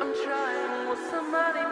i'm trying with somebody